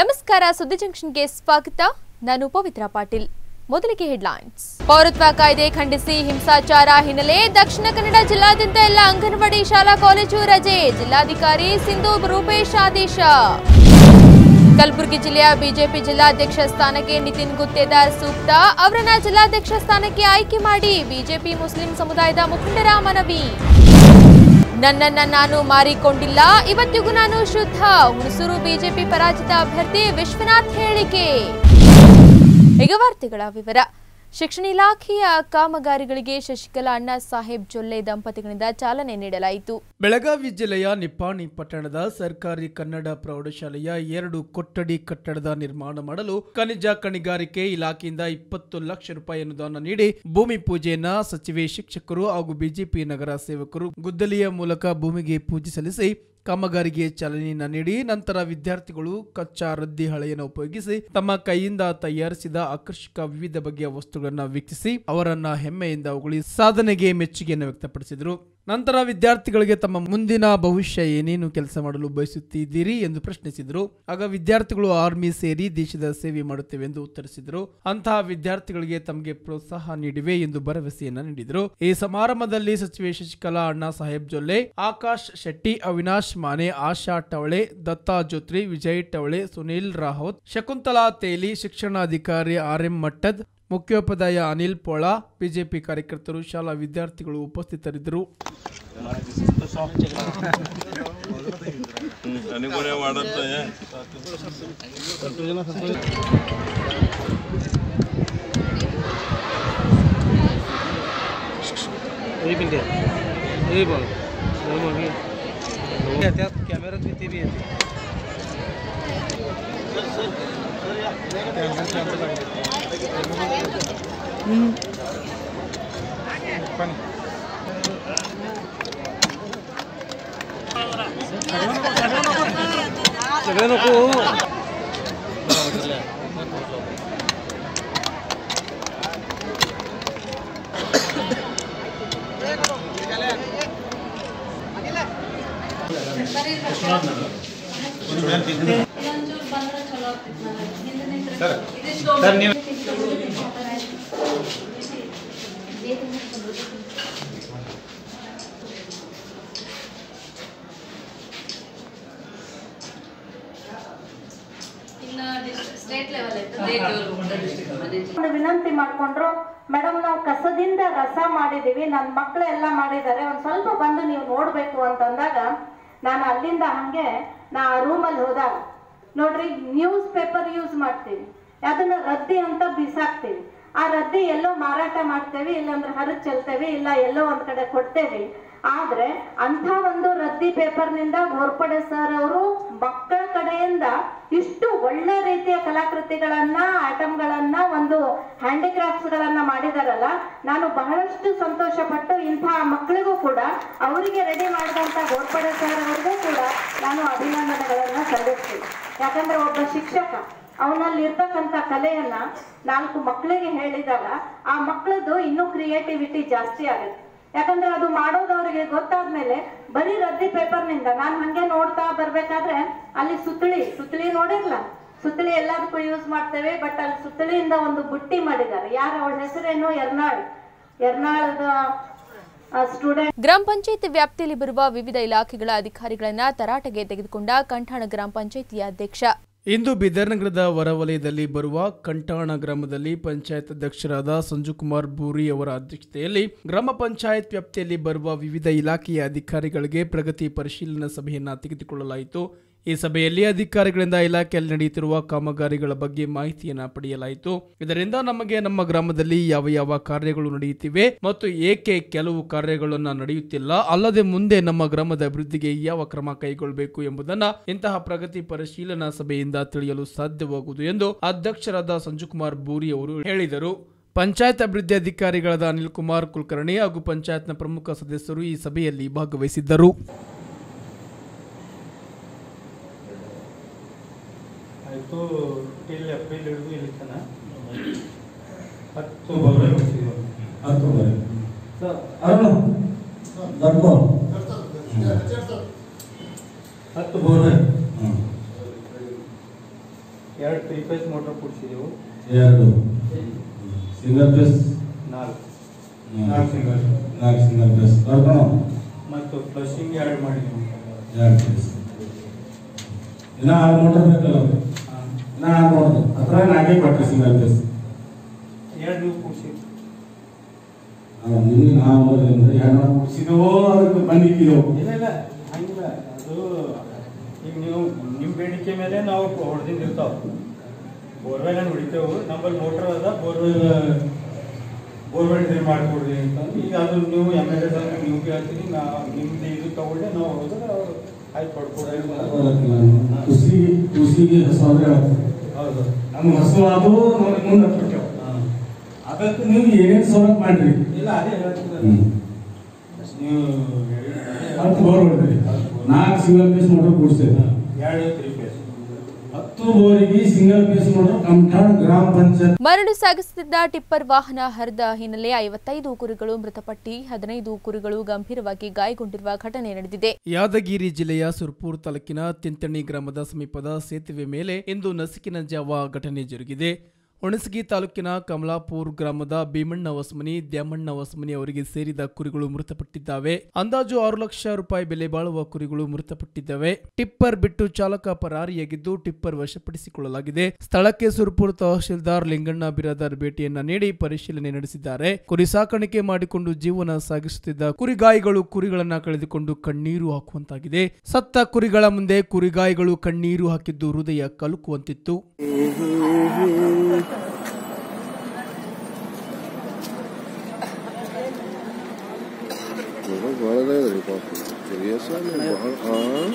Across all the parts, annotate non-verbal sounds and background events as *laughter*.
ನಮಸ್ಕಾರ, ಸುದ್ದಿ ಜಂಕ್ಷನ್ಗೆ ಸ್ವಾಗತ. ನಾನು ಪವಿತ್ರ ಪಾಟೀಲ್. ಮೊದಲಿಗೆ ಹೆಡ್ಲೈನ್ಸ್. ಪೌರತ್ವ ಕಾಯ್ದೆ ಖಂಡಿಸಿ ಹಿಂಸಾಚಾರ ಹಿನ್ನೆಲೆ ದಕ್ಷಿಣ ಕನ್ನಡ ಜಿಲ್ಲಾದ್ಯಂತ ಎಲ್ಲ ಅಂಗನವಾಡಿ ಶಾಲಾ ಕಾಲೇಜು ರಜೆ. ಜಿಲ್ಲಾಧಿಕಾರಿ ಸಿಂಧು ರೂಪೇಶ್ ಆದೇಶ. ಕಲಬುರಗಿ ಜಿಲ್ಲೆಯ ಬಿಜೆಪಿ ಜಿಲ್ಲಾಧ್ಯಕ್ಷ ಸ್ಥಾನಕ್ಕೆ ನಿತಿನ್ ಗುತ್ತೇದಾರ್ ಸೂಕ್ತ. ಅವರನ್ನ ಜಿಲ್ಲಾಧ್ಯಕ್ಷ ಸ್ಥಾನಕ್ಕೆ ಆಯ್ಕೆ ಮಾಡಿ ಬಿಜೆಪಿ ಮುಸ್ಲಿಂ ಸಮುದಾಯದ ಮುಖಂಡರ ಮನವಿ. ನನ್ನನ್ನ ನಾನು ಮಾರಿಕೊಂಡಿಲ್ಲ. ಇವತ್ತಿಗೂ ನಾನು ಶುದ್ಧ. ಹುಣಸೂರು ಬಿಜೆಪಿ ಪರಾಜಿತ ಅಭ್ಯರ್ಥಿ ವಿಶ್ವನಾಥ್ ಹೇಳಿಕೆ. ಈಗ ವಾರ್ತೆಗಳ ವಿವರ. ಶಿಕ್ಷಣ ಇಲಾಖೆಯ ಕಾಮಗಾರಿಗಳಿಗೆ ಶಶಿಕಲಾ ಅಣ್ಣಾ ಸಾಹೇಬ್ ಜೊಲ್ಲೆ ದಂಪತಿಗಳಿಂದ ಚಾಲನೆ ನೀಡಲಾಯಿತು. ಬೆಳಗಾವಿ ಜಿಲ್ಲೆಯ ನಿಪ್ಪಾಣಿ ಪಟ್ಟಣದ ಸರ್ಕಾರಿ ಕನ್ನಡ ಪ್ರೌಢಶಾಲೆಯ ಎರಡು ಕೊಠಡಿ ಕಟ್ಟಡದ ನಿರ್ಮಾಣ ಮಾಡಲು ಖನಿಜ ಕಣಿಗಾರಿಕೆ ಇಲಾಖೆಯಿಂದ ಇಪ್ಪತ್ತು ಲಕ್ಷ ರೂಪಾಯಿ ಅನುದಾನ ನೀಡಿ ಭೂಮಿ ಪೂಜೆಯನ್ನ ಸಚಿವೆ, ಶಿಕ್ಷಕರು ಹಾಗೂ ಬಿಜೆಪಿ ನಗರ ಸೇವಕರು ಗುದ್ದಲಿಯ ಮೂಲಕ ಭೂಮಿಗೆ ಪೂಜೆ ಸಲ್ಲಿಸಿ ಕಾಮಗಾರಿಗೆ ಚಾಲನೆಯನ್ನ ನೀಡಿ ನಂತರ ವಿದ್ಯಾರ್ಥಿಗಳು ಕಚ್ಚಾ ರದ್ದಿ ಹಳೆಯನ್ನು ಉಪಯೋಗಿಸಿ ತಮ್ಮ ಕೈಯಿಂದ ತಯಾರಿಸಿದ ಆಕರ್ಷಕ ವಿವಿಧ ಬಗೆಯ ವಸ್ತುಗಳನ್ನು ವೀಕ್ಷಿಸಿ ಅವರನ್ನ ಹೆಮ್ಮೆಯಿಂದ ಉಗುಳಿ ಸಾಧನೆಗೆ ಮೆಚ್ಚುಗೆಯನ್ನು ವ್ಯಕ್ತಪಡಿಸಿದರು. ನಂತರ ವಿದ್ಯಾರ್ಥಿಗಳಿಗೆ ತಮ್ಮ ಮುಂದಿನ ಭವಿಷ್ಯ ಏನೇನು ಕೆಲಸ ಮಾಡಲು ಬಯಸುತ್ತಿದ್ದೀರಿ ಎಂದು ಪ್ರಶ್ನಿಸಿದರು. ಆಗ ವಿದ್ಯಾರ್ಥಿಗಳು ಆರ್ಮಿ ಸೇರಿ ದೇಶದ ಸೇವೆ ಮಾಡುತ್ತೇವೆ ಎಂದು ಉತ್ತರಿಸಿದರು. ಅಂತಹ ವಿದ್ಯಾರ್ಥಿಗಳಿಗೆ ತಮಗೆ ಪ್ರೋತ್ಸಾಹ ನೀಡಿವೆ ಎಂದು ಭರವಸೆಯನ್ನ ನೀಡಿದರು. ಈ ಸಮಾರಂಭದಲ್ಲಿ ಸಚಿವೆ ಶಶಿಕಲಾ ಅಣ್ಣಾ ಸಾಹೇಬ್ ಜೊಲ್ಲೆ, ಆಕಾಶ್ ಶೆಟ್ಟಿ, ಅವಿನಾಶ್ ಮಾನೆ, ಆಶಾ ಟವಳೆ, ದತ್ತಾ ಜೋತ್ರಿ, ವಿಜಯ್ ಟವಳೆ, ಸುನೀಲ್ ರಾಹೋತ್, ಶಕುಂತಲಾ ತೇಲಿ, ಶಿಕ್ಷಣಾಧಿಕಾರಿ ಆರ್ ಎಂ ಮಟ್ಟದ್ ಮುಖ್ಯೋಪಾಧ್ಯಾಯ ಅನಿಲ್ ಪೋಳ ಬಿಜೆಪಿ ಕಾರ್ಯಕರ್ತರು ಶಾಲಾ ವಿದ್ಯಾರ್ಥಿಗಳು ಉಪಸ್ಥಿತರಿದ್ದರು. ಅನುಗುಣ ಮಾಡುತ್ತೆ एक मिनिट हे बघ हे बघ हे. त्यात कॅमेरात बी ते बी येते सगळं नको ಒಂದು ವಿನಂತಿ ಮಾಡ್ಕೊಂಡ್ರು, ಮೇಡಮ್, ನಾವು ಕಸದಿಂದ ರಸ ಮಾಡಿದೀವಿ ನನ್ನ ಮಕ್ಕಳೆಲ್ಲ ಮಾಡಿದ್ದಾರೆ, ಒಂದ್ ಸ್ವಲ್ಪ ಬಂದು ನೀವು ನೋಡ್ಬೇಕು ಅಂತಂದಾಗ ನಾನು ಅಲ್ಲಿಂದ ಹಂಗೆ ನಾ ರೂಮಲ್ಲಿ ಹೋದಾಗ, ನೋಡ್ರಿ ನ್ಯೂಸ್ ಪೇಪರ್ ಯೂಸ್ ಮಾಡ್ತೀವಿ ಅದನ್ನ ರದ್ದಿ ಅಂತ ಬಿಸಾಕ್ತೀವಿ. ಆ ರದ್ದಿ ಎಲ್ಲೋ ಮಾರಾಟ ಮಾಡ್ತೇವೆ, ಇಲ್ಲಾಂದ್ರೆ ಹರಿದ್ ಚೆಲ್ತೇವೆ, ಇಲ್ಲ ಎಲ್ಲೋ ಒಂದ್ ಕಡೆ ಕೊಡ್ತೇವೆ. ಆದ್ರೆ ಅಂತ ಒಂದು ರದ್ದಿ ಪೇಪರ್ನಿಂದ ಘೋರ್ಪಡೆ ಸರ್ ಅವರು ಮಕ್ಕಳ ಕಡೆಯಿಂದ ಇಷ್ಟು ಒಳ್ಳೆ ರೀತಿಯ ಕಲಾಕೃತಿಗಳನ್ನ ಐಟಮ್ಗಳನ್ನ ಒಂದು ಹ್ಯಾಂಡಿಕ್ರಾಫ್ಟ್ಸ್ ಗಳನ್ನ ಮಾಡಿದಾರಲ್ಲ, ನಾನು ಬಹಳಷ್ಟು ಸಂತೋಷ ಪಟ್ಟು ಇಂತಹ ಮಕ್ಕಳಿಗೂ ಕೂಡ, ಅವರಿಗೆ ರೆಡಿ ಮಾಡಿದಂತ ಘೋರ್ಪಡೆ ಸರ್ ಅವ್ರಿಗೂ ಕೂಡ ನಾನು ಅಭಿನಂದನೆಗಳನ್ನ ಸಲ್ಲಿಸ್ತೀನಿ. ಯಾಕಂದ್ರೆ ಒಬ್ಬ ಶಿಕ್ಷಕ. ಅವನಲ್ಲಿ ಇರ್ತಕ್ಕಂಥ ಕಲೆಯನ್ನ ನಾಲ್ಕು ಮಕ್ಕಳಿಗೆ ಹೇಳಿದಾಗ ಆ ಮಕ್ಕಳದ್ದು ಇನ್ನೂ ಕ್ರಿಯೇಟಿವಿಟಿ ಜಾಸ್ತಿ ಆಗುತ್ತೆ. ಯಾಕಂದ್ರೆ ಅದು ಮಾಡೋದು ಅವರಿಗೆ ಗೊತ್ತಾದ್ಮೇಲೆ ಬರೀ ರದ್ದಿ ಪೇಪರ್ನಿಂದ, ನಾನು ಹಂಗೆ ನೋಡ್ತಾ ಬರ್ಬೇಕಾದ್ರೆ ಅಲ್ಲಿ ಸುತ್ತಳಿ ಸುತ್ತಳಿ ನೋಡಿರ್ಲ. ಸುತ್ತಳಿ ಎಲ್ಲದಕ್ಕೂ ಯೂಸ್ ಮಾಡ್ತೇವೆ ಬಟ್ ಅಲ್ಲಿ ಸುತ್ತಳಿಯಿಂದ ಒಂದು ಬುಟ್ಟಿ ಮಾಡಿದ್ದಾರೆ. ಯಾರು ಅವಳ ಹೆಸರೇನು? ಎರ್ನಾಳ್. ಎರ್ನಾಳದ ಗ್ರಾಮ ಪಂಚಾಯತ್ ವ್ಯಾಪ್ತಿಯಲ್ಲಿ ಬರುವ ವಿವಿಧ ಇಲಾಖೆಗಳ ಅಧಿಕಾರಿಗಳನ್ನ ತರಾಟೆಗೆ ತೆಗೆದುಕೊಂಡ ಕಂಠಾಣ ಗ್ರಾಮ ಪಂಚಾಯತಿಯ ಅಧ್ಯಕ್ಷ. ಇಂದು ಬಿದರ್ನಗರದ ಹೊರವಲಯದಲ್ಲಿ ಬರುವ ಕಂಟಾಣ ಗ್ರಾಮದಲ್ಲಿ ಪಂಚಾಯತ್ ಅಧ್ಯಕ್ಷರಾದ ಸಂಜುಕುಮಾರ್ ಬೂರಿ ಅವರ ಅಧ್ಯಕ್ಷತೆಯಲ್ಲಿ ಗ್ರಾಮ ಪಂಚಾಯತ್ ವ್ಯಾಪ್ತಿಯಲ್ಲಿ ಬರುವ ವಿವಿಧ ಇಲಾಖೆಯ ಅಧಿಕಾರಿಗಳಿಗೆ ಪ್ರಗತಿ ಪರಿಶೀಲನಾ ಸಭೆಯನ್ನು ತೆಗೆದುಕೊಳ್ಳಲಾಯಿತು. ಈ ಸಭೆಯಲ್ಲಿ ಅಧಿಕಾರಿಗಳಿಂದ ಇಲಾಖೆಯಲ್ಲಿ ನಡೆಯುತ್ತಿರುವ ಕಾಮಗಾರಿಗಳ ಬಗ್ಗೆ ಮಾಹಿತಿಯನ್ನು ಪಡೆಯಲಾಯಿತು. ಇದರಿಂದ ನಮಗೆ ನಮ್ಮ ಗ್ರಾಮದಲ್ಲಿ ಯಾವ ಯಾವ ಕಾರ್ಯಗಳು ನಡೆಯುತ್ತಿವೆ ಮತ್ತು ಏಕೆ ಕೆಲವು ಕಾರ್ಯಗಳನ್ನು ನಡೆಯುತ್ತಿಲ್ಲ, ಅಲ್ಲದೆ ಮುಂದೆ ನಮ್ಮ ಗ್ರಾಮದ ಅಭಿವೃದ್ಧಿಗೆ ಯಾವ ಕ್ರಮ ಕೈಗೊಳ್ಳಬೇಕು ಎಂಬುದನ್ನು ಇಂತಹ ಪ್ರಗತಿ ಪರಿಶೀಲನಾ ಸಭೆಯಿಂದ ತಿಳಿಯಲು ಸಾಧ್ಯವಾಗುವುದು ಎಂದು ಅಧ್ಯಕ್ಷರಾದ ಸಂಜುಕುಮಾರ್ ಬೂರಿ ಅವರು ಹೇಳಿದರು. ಪಂಚಾಯತ್ ಅಭಿವೃದ್ಧಿ ಅಧಿಕಾರಿಗಳಾದ ಅನಿಲ್ ಕುಮಾರ್ ಕುಲಕರ್ಣಿ ಹಾಗೂ ಪಂಚಾಯತ್ನ ಪ್ರಮುಖ ಸದಸ್ಯರು ಈ ಸಭೆಯಲ್ಲಿ ಭಾಗವಹಿಸಿದ್ದರು. ಆಯಿತು ಟಿಲ್ ಏಪ್ರಿಲ್ ಹಿಡಿದು ಇಲ್ಲಿ ತನ ಹತ್ತು ಹತ್ತು ಹತ್ತು ಬೋರ್ ಎರಡು ತ್ರೀ ಫೇಸ್ ಮೋಟ್ರ್ ಕೊಡ್ಸಿದೆವು. ಎರಡು. ಸಿಂಗಲ್ ಫೇಸ್ ನಾಲ್ಕು. ನಾಲ್ಕು ಸಿಂಗಲ್. ನಾಲ್ಕು ಸಿಂಗಲ್ ಫೇಸ್ ಮತ್ತು ಫ್ಲಶಿಂಗ್ ಎರಡು ಮಾಡಿದೆವು. ಎರಡು ಫೇಸ್ ಇನ್ನ ಆರು ಮೋಟರ್ ಬೇಕಲ್ಲ ಮೋಟರ್ ಹತ್ರ ಕೊಟ್ಟರೆ ಕೊಟ್ಟೆ ಸಿಂಗಲ್ ಪೀಸ್ ಎರಡು ನೀವು ನಿನ್ನ ನಾವು ಅಂದ್ರೆ ಎರಡು ನಾವು ಕುಡಿಸಿದವೋ ಅದಕ್ಕೆ ಬಂದಿಕ್ಕಿದೆವು ಇಲ್ಲ ಇಲ್ಲ ಹಂಗಿಲ್ಲ. ಅದು ಈಗ ನೀವು ನಿಮ್ಮ ಬೇಡಿಕೆ ಮೇಲೆ ನಾವು ಹೊಡೆದಿಂದ ಇರ್ತಾವೆ. ಬೋರ್ವೆಲ್ ಹೊಡಿತೇವೆ ನಮ್ಮಲ್ಲಿ ಮೋಟರ್ ಅದ ಬೋರ್ವೆಲ್ ಬೋರ್ವೆಲ್ ಡ್ರಿಲ್ ಮಾಡಿಕೊಡ್ರಿ ಅಂತಂದು ಈಗ ಅದು ನೀವು ಎಂ ಎಲ್ ಎ ನೀವು ಕೇಳ್ತೀರಿ ನಾ ನಿಮ್ದು ಇದು ತಗೊಂಡೆ ನಾವು ಹೋದ್ರೆ ಆಯ್ತು ಕೊಡ್ಕೊಡ್ರಿ ಹೌದು. ನಮ್ಗೆ ಹಸು ಅದು ನಮಗೆ ಮುಂದೆ ಅದಕ್ಕೆ ನೀವು ಏನೇನು ಸೌಲಭ್ಯ ಮಾಡ್ರಿ ಇಲ್ಲ ಅದೇ ಹೇಳ್ತಿದ್ದೆ. ನೀವು ಹತ್ತು ನಾಲ್ಕು ಸಿಂಗಲ್ ಪೀಸ್ ಮೋಟರ್ ಕೂಡಿಸ್ತೇವೆ ಎರಡು ತ್ರೀ ಪೀಸ್ ಮೋಟರ್ ಕಂಠಾಣ್ ಗ್ರಾಮ ಪಂಚಾಯತ್ ಮರಳು ಸಾಗಿಸುತ್ತಿದ್ದ ಟಿಪ್ಪರ್ ವಾಹನ ಹರಿದ ಹಿನ್ನೆಲೆ ಐವತ್ತೈದು ಕುರಿಗಳು ಮೃತಪಟ್ಟಿ ಹದಿನೈದು ಕುರಿಗಳು ಗಂಭೀರವಾಗಿ ಗಾಯಗೊಂಡಿರುವ ಘಟನೆ ನಡೆದಿದೆ. ಯಾದಗಿರಿ ಜಿಲ್ಲೆಯ ಸುರ್ಪೂರ್ ತಾಲೂಕಿನ ತಿಂತಣಿ ಗ್ರಾಮದ ಸಮೀಪದ ಸೇತುವೆ ಮೇಲೆ ಇಂದು ನಸುಕಿನ ಜಾವ ಘಟನೆ ಜರುಗಿದೆ. ಹುಣಸಗಿ ತಾಲೂಕಿನ ಕಮಲಾಪುರ್ ಗ್ರಾಮದ ಭೀಮಣ್ಣ ಹೊಸಮನಿ ದ್ಯಾಮಣ್ಣ ಹೊಸಮನಿ ಅವರಿಗೆ ಸೇರಿದ ಕುರಿಗಳು ಮೃತಪಟ್ಟಿದ್ದಾವೆ. ಅಂದಾಜು ಆರು ಲಕ್ಷ ರೂಪಾಯಿ ಬೆಲೆ ಬಾಳುವ ಕುರಿಗಳು ಮೃತಪಟ್ಟಿದ್ದಾವೆ. ಟಿಪ್ಪರ್ ಬಿಟ್ಟು ಚಾಲಕ ಪರಾರಿಯಾಗಿದ್ದು ಟಿಪ್ಪರ್ ವಶಪಡಿಸಿಕೊಳ್ಳಲಾಗಿದೆ. ಸ್ಥಳಕ್ಕೆ ಸುರಪುರ ತಹಶೀಲ್ದಾರ್ ಲಿಂಗಣ್ಣ ಬಿರಾದಾರ್ ಭೇಟಿಯನ್ನ ನೀಡಿ ಪರಿಶೀಲನೆ ನಡೆಸಿದ್ದಾರೆ. ಕುರಿ ಸಾಕಾಣಿಕೆ ಮಾಡಿಕೊಂಡು ಜೀವನ ಸಾಗಿಸುತ್ತಿದ್ದ ಕುರಿಗಾಯಿಗಳು ಕುರಿಗಳನ್ನ ಕಳೆದುಕೊಂಡು ಕಣ್ಣೀರು ಹಾಕುವಂತಾಗಿದೆ. ಸತ್ತ ಕುರಿಗಳ ಮುಂದೆ ಕುರಿಗಾಯಿಗಳು ಕಣ್ಣೀರು ಹಾಕಿದ್ದು ಹೃದಯ ಕಲುಕುವಂತಿತ್ತು. *laughs* ಹಾಂ